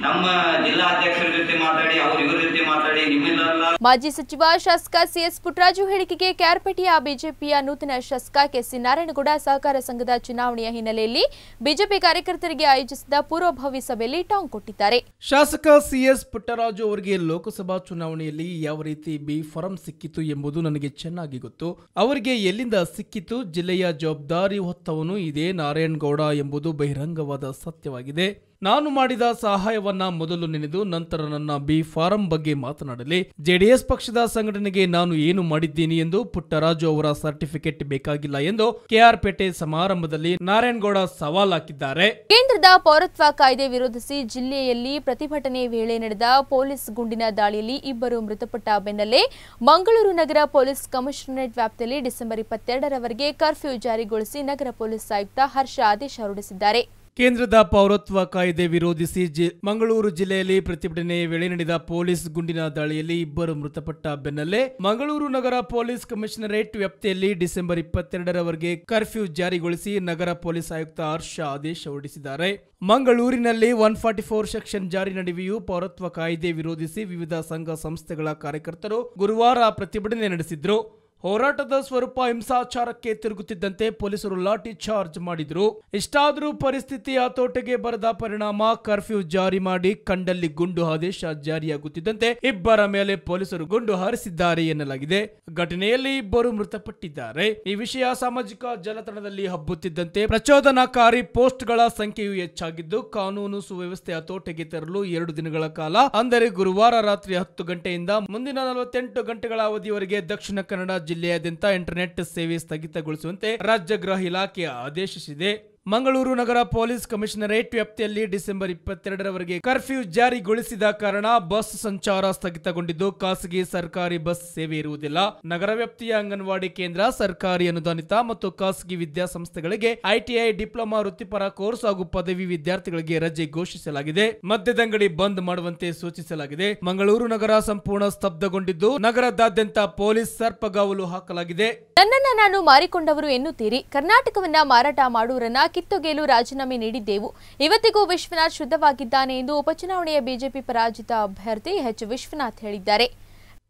ನಮ್ಮ ಜಿಲ್ಲಾ ಅಧ್ಯಕ್ಷರ ಜೊತೆ ಮಾತಾಡಿ ಅವ್ರ ಇವ್ರ ಜೊತೆ ಮಾತಾಡಿ ನಿಮ್ಮಿಂದಲ್ಲ ಮಾಜಿ ಸಚಿವ ಶಾಸಕ ಸಿಎಸ್ ಪುಟ್ಟರಾಜು ಹೇಳಿಕೆಗೆ ಕ್ಯಾರ್ಪೇಟೆಯ ಬಿಜೆಪಿಯ ನೂತನ ಶಾಸಕ ಕೆಸಿ ನಾರಾಯಣಗೌಡ ಸಹಕಾರ ಸಂಘದ ಚುನಾವಣೆಯ ಹಿನ್ನೆಲೆಯಲ್ಲಿ ಬಿಜೆಪಿ ಕಾರ್ಯಕರ್ತರಿಗೆ ಆಯೋಜಿಸಿದ ಪೂರ್ವಭಾವಿ ಸಭೆಯಲ್ಲಿ ಟಾಂಗ್ ಕೊಟ್ಟಿದ್ದಾರೆ. ಶಾಸಕ ಸಿಎಸ್ ಪುಟ್ಟರಾಜು ಅವರಿಗೆ ಲೋಕಸಭಾ ಚುನಾವಣೆಯಲ್ಲಿ ಯಾವ ರೀತಿ ಬಿ ಫಾರಂ ಸಿಕ್ಕಿತು ಎಂಬುದು ನನಗೆ ಚೆನ್ನಾಗಿ ಗೊತ್ತು. ಅವರಿಗೆ ಎಲ್ಲಿಂದ ಸಿಕ್ಕಿತು, ಜಿಲ್ಲೆಯ ಜವಾಬ್ದಾರಿ ಹೊತ್ತವನು ಇದೇ ನಾರಾಯಣಗೌಡ ಎಂಬುದು ಬಹಿರಂಗವಾದ ಸತ್ಯವಾಗಿದೆ. ನಾನು ಮಾಡಿದ ಸಹಾಯವನ್ನ ಮೊದಲು ನೆನೆದು ನಂತರ ನನ್ನ ಬಿ ಫಾರಂ ಬಗ್ಗೆ ಮಾತನಾಡಲಿ. ಜೆಡಿಎಸ್ ಪಕ್ಷದ ಸಂಘಟನೆಗೆ ನಾನು ಏನು ಮಾಡಿದ್ದೀನಿ ಎಂದು ಪುಟ್ಟರಾಜು ಅವರ ಸರ್ಟಿಫಿಕೇಟ್ ಬೇಕಾಗಿಲ್ಲ ಎಂದು ಕೆಆರ್ ಪೇಟೆ ಸಮಾರಂಭದಲ್ಲಿ ನಾರಾಯಣಗೌಡ ಸವಾಲ್ ಹಾಕಿದ್ದಾರೆ. ಕೇಂದ್ರದ ಪೌರತ್ವ ಕಾಯ್ದೆ ವಿರೋಧಿಸಿ ಜಿಲ್ಲೆಯಲ್ಲಿ ಪ್ರತಿಭಟನೆ ವೇಳೆ ನಡೆದ ಪೊಲೀಸ್ ಗುಂಡಿನ ದಾಳಿಯಲ್ಲಿ ಇಬ್ಬರು ಮೃತಪಟ್ಟ ಬೆನ್ನಲ್ಲೇ ಮಂಗಳೂರು ನಗರ ಪೊಲೀಸ್ ಕಮಿಷನರೇಟ್ ವ್ಯಾಪ್ತಿಯಲ್ಲಿ ಡಿಸೆಂಬರ್ ಇಪ್ಪತ್ತೆರಡರವರೆಗೆ ಕರ್ಫ್ಯೂ ಜಾರಿಗೊಳಿಸಿ ನಗರ ಪೊಲೀಸ್ ಆಯುಕ್ತ ಹರ್ಷ ಆದೇಶ ಹೊರಡಿಸಿದ್ದಾರೆ. ಕೇಂದ್ರದ ಪೌರತ್ವ ಕಾಯ್ದೆ ವಿರೋಧಿಸಿ ಮಂಗಳೂರು ಜಿಲ್ಲೆಯಲ್ಲಿ ಪ್ರತಿಭಟನೆ ವೇಳೆ ನಡೆದ ಪೊಲೀಸ್ ಗುಂಡಿನ ದಾಳಿಯಲ್ಲಿ ಇಬ್ಬರು ಮೃತಪಟ್ಟ ಬೆನ್ನಲ್ಲೇ ಮಂಗಳೂರು ನಗರ ಪೊಲೀಸ್ ಕಮಿಷನರೇಟ್ ವ್ಯಾಪ್ತಿಯಲ್ಲಿ ಡಿಸೆಂಬರ್ ಇಪ್ಪತ್ತೆರಡರವರೆಗೆ ಕರ್ಫ್ಯೂ ಜಾರಿಗೊಳಿಸಿ ನಗರ ಪೊಲೀಸ್ ಆಯುಕ್ತ ಹರ್ಷ ಆದೇಶ ಹೊರಡಿಸಿದ್ದಾರೆ. ಮಂಗಳೂರಿನಲ್ಲಿ ಒನ್ ಫಾರ್ಟಿ ಫೋರ್ ಸೆಕ್ಷನ್ ಜಾರಿ ನಡುವೆಯೂ ಪೌರತ್ವ ಕಾಯ್ದೆ ವಿರೋಧಿಸಿ ವಿವಿಧ ಸಂಘ ಸಂಸ್ಥೆಗಳ ಕಾರ್ಯಕರ್ತರು ಗುರುವಾರ ಪ್ರತಿಭಟನೆ ನಡೆಸಿದ್ರು. ಹೋರಾಟದ ಸ್ವರೂಪ ಹಿಂಸಾಚಾರಕ್ಕೆ ತಿರುಗುತ್ತಿದ್ದಂತೆ ಪೊಲೀಸರು ಲಾಠಿ ಚಾರ್ಜ್ ಮಾಡಿದ್ರು. ಇಷ್ಟಾದರೂ ಪರಿಸ್ಥಿತಿ ಹತೋಟಿಗೆ ಬರದ ಪರಿಣಾಮ ಕರ್ಫ್ಯೂ ಜಾರಿ ಮಾಡಿ ಕಂಡಲ್ಲಿ ಗುಂಡು ಆದೇಶ ಜಾರಿಯಾಗುತ್ತಿದ್ದಂತೆ ಇಬ್ಬರ ಮೇಲೆ ಪೊಲೀಸರು ಗುಂಡು ಹಾರಿಸಿದ್ದಾರೆ ಎನ್ನಲಾಗಿದೆ. ಘಟನೆಯಲ್ಲಿ ಇಬ್ಬರು ಮೃತಪಟ್ಟಿದ್ದಾರೆ. ಈ ವಿಷಯ ಸಾಮಾಜಿಕ ಜಾಲತಾಣದಲ್ಲಿ ಹಬ್ಬುತ್ತಿದ್ದಂತೆ ಪ್ರಚೋದನಾಕಾರಿ ಪೋಸ್ಟ್ಗಳ ಸಂಖ್ಯೆಯು ಹೆಚ್ಚಾಗಿದ್ದು, ಕಾನೂನು ಸುವ್ಯವಸ್ಥೆ ಹತೋಟಿಗೆ ತರಲು ಎರಡು ದಿನಗಳ ಕಾಲ, ಅಂದರೆ ಗುರುವಾರ ರಾತ್ರಿ ಹತ್ತು ಗಂಟೆಯಿಂದ ಮುಂದಿನ ನಲವತ್ತೆಂಟು ಗಂಟೆಗಳ ಅವಧಿಯವರೆಗೆ ದಕ್ಷಿಣ ಕನ್ನಡ ಜಿಲ್ಲೆಯಾದ್ಯಂತ ಇಂಟರ್ನೆಟ್ ಸೇವೆ ಸ್ಥಗಿತಗೊಳಿಸುವಂತೆ ರಾಜ್ಯ ಗೃಹ ಇಲಾಖೆ ಆದೇಶಿಸಿದೆ. ಮಂಗಳೂರು ನಗರ ಪೊಲೀಸ್ ಕಮಿಷನರೇಟ್ ವ್ಯಾಪ್ತಿಯಲ್ಲಿ ಡಿಸೆಂಬರ್ ಇಪ್ಪತ್ತೆರಡರವರೆಗೆ ಕರ್ಫ್ಯೂ ಜಾರಿಗೊಳಿಸಿದ ಕಾರಣ ಬಸ್ ಸಂಚಾರ ಸ್ಥಗಿತಗೊಂಡಿದ್ದು ಖಾಸಗಿ ಸರ್ಕಾರಿ ಬಸ್ ಸೇವೆ ಇರುವುದಿಲ್ಲ. ನಗರ ವ್ಯಾಪ್ತಿಯ ಅಂಗನವಾಡಿ ಕೇಂದ್ರ, ಸರ್ಕಾರಿ ಅನುದಾನಿತ ಮತ್ತು ಖಾಸಗಿ ವಿದ್ಯಾಸಂಸ್ಥೆಗಳಿಗೆ ಐಟಿಐ ಡಿಪ್ಲೊಮಾ ವೃತ್ತಿಪರ ಕೋರ್ಸ್ ಹಾಗೂ ಪದವಿ ವಿದ್ಯಾರ್ಥಿಗಳಿಗೆ ರಜೆ ಘೋಷಿಸಲಾಗಿದೆ. ಮದ್ಯದಂಗಡಿ ಬಂದ್ ಮಾಡುವಂತೆ ಸೂಚಿಸಲಾಗಿದೆ. ಮಂಗಳೂರು ನಗರ ಸಂಪೂರ್ಣ ಸ್ತಬ್ಧಗೊಂಡಿದ್ದು ನಗರದಾದ್ಯಂತ ಪೊಲೀಸ್ ಸರ್ಪಗಾವಲು ಹಾಕಲಾಗಿದೆ. ನನ್ನನ್ನ ನಾನು ಮಾರಿಕೊಂಡವರು ಎನ್ನುತ್ತೀರಿ. ಕರ್ನಾಟಕವನ್ನ ಮಾರಾಟ ಮಾಡುವರನ್ನ ಕಿತ್ತೊಗೆಯಲು ರಾಜೀನಾಮೆ ನೀಡಿದ್ದೆವು. ಇವತ್ತಿಗೂ ವಿಶ್ವನಾಥ್ ಶುದ್ಧವಾಗಿದ್ದಾನೆ ಎಂದು ಉಪಚುನಾವಣೆಯ ಬಿಜೆಪಿ ಪರಾಜಿತ ಅಭ್ಯರ್ಥಿ ಎಚ್. ವಿಶ್ವನಾಥ್ ಹೇಳಿದ್ದಾರೆ.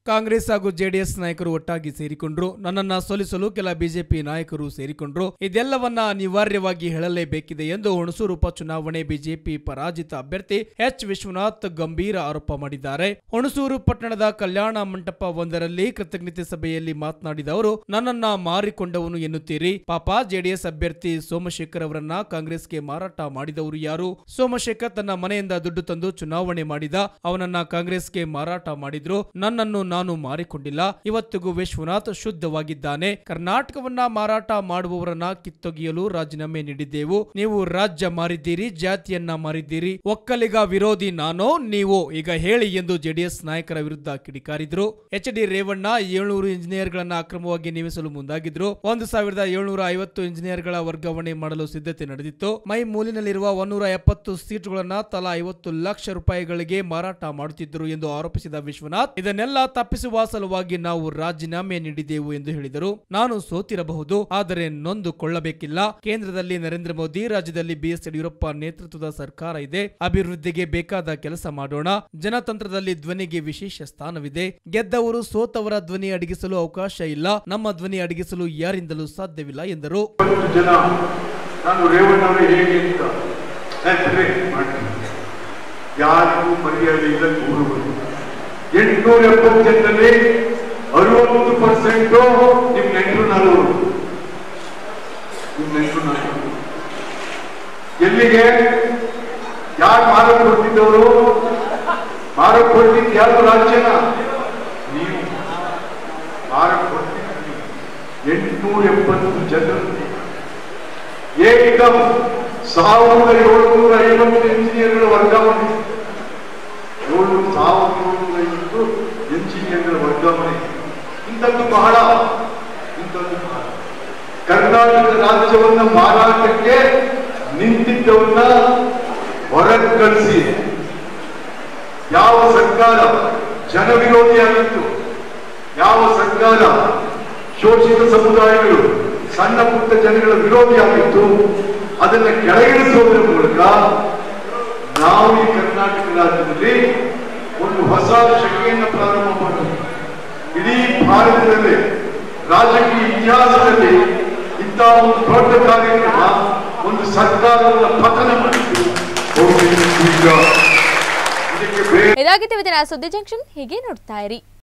ಕಾಂಗ್ರೆಸ್ ಹಾಗೂ ಜೆಡಿಎಸ್ ನಾಯಕರು ಒಟ್ಟಾಗಿ ಸೇರಿಕೊಂಡ್ರು. ನನ್ನನ್ನ ಸೋಲಿಸಲು ಕೆಲ ಬಿಜೆಪಿ ನಾಯಕರು ಸೇರಿಕೊಂಡ್ರು. ಇದೆಲ್ಲವನ್ನ ಅನಿವಾರ್ಯವಾಗಿ ಹೇಳಲೇಬೇಕಿದೆ ಎಂದು ಹುಣಸೂರು ಉಪಚುನಾವಣೆ ಬಿಜೆಪಿ ಪರಾಜಿತ ಅಭ್ಯರ್ಥಿ ಎಚ್. ವಿಶ್ವನಾಥ್ ಗಂಭೀರ ಆರೋಪ ಮಾಡಿದ್ದಾರೆ. ಹುಣಸೂರು ಪಟ್ಟಣದ ಕಲ್ಯಾಣ ಮಂಟಪ ಒಂದರಲ್ಲಿ ಕೃತಜ್ಞತೆ ಸಭೆಯಲ್ಲಿ ಮಾತನಾಡಿದ ಅವರು, ನನ್ನನ್ನ ಮಾರಿಕೊಂಡವನು ಎನ್ನುತ್ತೀರಿ. ಪಾಪ ಜೆಡಿಎಸ್ ಅಭ್ಯರ್ಥಿ ಸೋಮಶೇಖರ್ ಅವರನ್ನ ಕಾಂಗ್ರೆಸ್ಗೆ ಮಾರಾಟ ಮಾಡಿದವರು ಯಾರು? ಸೋಮಶೇಖರ್ ತನ್ನ ಮನೆಯಿಂದ ದುಡ್ಡು ತಂದು ಚುನಾವಣೆ ಮಾಡಿದ, ಅವನನ್ನ ಕಾಂಗ್ರೆಸ್ಗೆ ಮಾರಾಟ ಮಾಡಿದ್ರು. ನನ್ನನ್ನು ನಾನು ಮಾರಿಕೊಂಡಿಲ್ಲ. ಇವತ್ತಿಗೂ ವಿಶ್ವನಾಥ್ ಶುದ್ಧವಾಗಿದ್ದಾನೆ. ಕರ್ನಾಟಕವನ್ನ ಮಾರಾಟ ಮಾಡುವವರನ್ನ ಕಿತ್ತೊಗೆಯಲು ರಾಜೀನಾಮೆ ನೀಡಿದ್ದೆವು. ನೀವು ರಾಜ್ಯ ಮಾರಿದ್ದೀರಿ, ಜಾತಿಯನ್ನ ಮಾರಿದ್ದೀರಿ. ಒಕ್ಕಲಿಗ ವಿರೋಧಿ ನಾನೋ, ನೀವು, ಈಗ ಹೇಳಿ ಎಂದು ಜೆಡಿಎಸ್ ನಾಯಕರ ವಿರುದ್ಧ ಕಿಡಿಕಾರಿದ್ರು. ಎಚ್ ಡಿ ರೇವಣ್ಣ ಏಳ್ನೂರು ಇಂಜಿನಿಯರ್ಗಳನ್ನ ಅಕ್ರಮವಾಗಿ ನೇಮಿಸಲು ಮುಂದಾಗಿದ್ರು. ಒಂದು ಸಾವಿರದ ಏಳ್ನೂರ ಐವತ್ತು ಇಂಜಿನಿಯರ್ಗಳ ವರ್ಗಾವಣೆ ಮಾಡಲು ಸಿದ್ಧತೆ ನಡೆದಿತ್ತು. ಮೈ ಮೂಲಿನಲ್ಲಿರುವ ಒನ್ನೂರ ಎಪ್ಪತ್ತು ಸೀಟುಗಳನ್ನ ತಲಾ ಐವತ್ತು ಲಕ್ಷ ರೂಪಾಯಿಗಳಿಗೆ ಮಾರಾಟ ಮಾಡುತ್ತಿದ್ದರು ಎಂದು ಆರೋಪಿಸಿದ ವಿಶ್ವನಾಥ್, ಇದನ್ನೆಲ್ಲ ತಪ್ಪಿಸುವ ಸಲುವಾಗಿ ನಾವು ರಾಜೀನಾಮೆ ನೀಡಿದೆವು ಎಂದು ಹೇಳಿದರು. ನಾನು ಸೋತಿರಬಹುದು, ಆದರೆ ನೊಂದುಕೊಳ್ಳಬೇಕಿಲ್ಲ. ಕೇಂದ್ರದಲ್ಲಿ ನರೇಂದ್ರ ಮೋದಿ, ರಾಜ್ಯದಲ್ಲಿ ಬಿಎಸ್ ಯಡಿಯೂರಪ್ಪ ನೇತೃತ್ವದ ಸರ್ಕಾರ ಇದೆ. ಅಭಿವೃದ್ಧಿಗೆ ಬೇಕಾದ ಕೆಲಸ ಮಾಡೋಣ. ಜನತಂತ್ರದಲ್ಲಿ ಧ್ವನಿಗೆ ವಿಶೇಷ ಸ್ಥಾನವಿದೆ. ಗೆದ್ದವರು ಸೋತವರ ಧ್ವನಿ ಅಡಗಿಸಲು ಅವಕಾಶ ಇಲ್ಲ. ನಮ್ಮ ಧ್ವನಿ ಅಡಗಿಸಲು ಯಾರಿಂದಲೂ ಸಾಧ್ಯವಿಲ್ಲ ಎಂದರು. ಯಾರಿಗೂ ಎಂಟುನೂರ ಎಪ್ಪತ್ತು ಜನರಲ್ಲಿ ಅರವತ್ತು ಪರ್ಸೆಂಟ್ ನಿಮ್ ನೆಂಟರು ನಾಲ್ವರು ನಿಮ್ ನೆಂಟರು ನಾಲ್ವರು ಎಲ್ಲಿಗೆ? ಯಾರು ಮಾರಕ್ ಕೊಡ್ತಿದ್ದವರು ಮಾರಕ್ ಕೊಡ್ತಿದ್ದು ಯಾರು ರಾಜ್ಯನ? ನೀವು. ಮಾರಕ್ ಕೊಡ್ತಿದ್ದು ಎಂಟುನೂರ ಎಪ್ಪತ್ತು ಜನರು. ಏಕದಂ ಸಾವಿರದ ಏಳುನೂರ ಐವತ್ತು ಇಂಜಿನಿಯರ್ಗಳ ವರ್ಗಾವಣೆ. ಏಳು ಸಾವಿರದ ಏಳುನೂರ ಐವತ್ತು ಇಂಜಿನಿಯರ್ಗಳ ವರ್ಗಾವಣೆ ಇಂಥದ್ದು ಬಹಳ. ಇಂಥದ್ದು ಬಹಳ. ಕರ್ನಾಟಕ ರಾಜ್ಯವನ್ನ ಮಾರಾಟಕ್ಕೆ ನಿಂತಿದ್ದವನ್ನ ಹೊರಗೆ ಕಳಿಸಿ ಯಾವ ಸರ್ಕಾರ ಜನವಿರೋಧಿಯಾಗಿತ್ತು ಯಾವ ಸರ್ಕಾರ ಶೋಷಿತ ಸಮುದಾಯಗಳು ಸಣ್ಣ ಪುಟ್ಟ ಜನಗಳ ವಿರೋಧಿಯಾಗಿತ್ತು ಅದನ್ನ ಕೆಳಗಿಳಿಸುವುದರ ಮೂಲಕ ನಾವು ಈ ಕರ್ನಾಟಕ ರಾಜ್ಯದಲ್ಲಿ ಒಂದು ಹೊಸ ಶಕ್ತಿಯನ್ನು ಪ್ರಾರಂಭ ಮಾಡಿದ್ರು ಇಡೀ ಭಾರತದಲ್ಲಿ, ರಾಜಕೀಯ ಇತಿಹಾಸದಲ್ಲಿ ಇಂಥ ಒಂದು ದೊಡ್ಡ ಕಾರ್ಯಕ್ರಮ ಒಂದು ಸರ್ಕಾರವನ್ನು ಪತನ ಮಾಡಿದ್ದು ಇದಾಗಿತ್ತು ಸುದ್ದಿ ಜಂಕ್ಷನ್ ಹೀಗೆ ನೋಡ್ತಾ ಇರಿ.